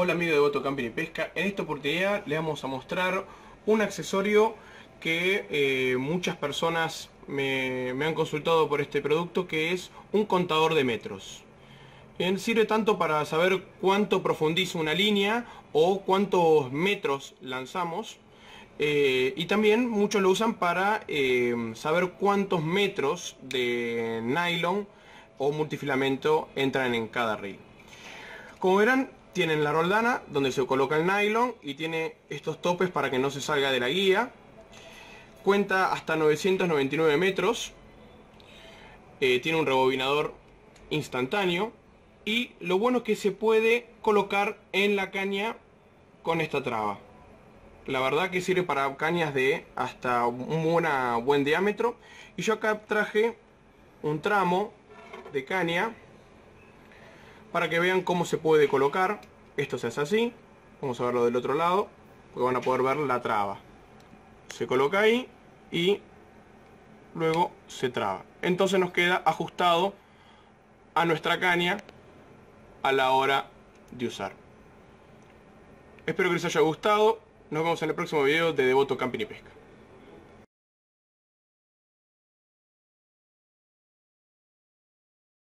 Hola amigos de Voto Camping y Pesca, en esta oportunidad les vamos a mostrar un accesorio que eh, muchas personas me, han consultado por este producto que es un contador de metros. Bien, sirve tanto para saber cuánto profundiza una línea o cuántos metros lanzamos eh, y también muchos lo usan para eh, saber cuántos metros de nylon o multifilamento entran en cada reel. Como verán, tienen la roldana donde se coloca el nylon y tiene estos topes para que no se salga de la guía. Cuenta hasta 999 metros. Eh, tiene un rebobinador instantáneo. Y lo bueno es que se puede colocar en la caña con esta traba. La verdad que sirve para cañas de hasta un buen diámetro. Y yo acá traje un tramo de caña para que vean cómo se puede colocar. Esto se hace así. Vamos a verlo del otro lado, porque van a poder ver la traba. Se coloca ahí y luego se traba. Entonces nos queda ajustado a nuestra caña a la hora de usar. Espero que les haya gustado. Nos vemos en el próximo video de Devoto Camping y Pesca.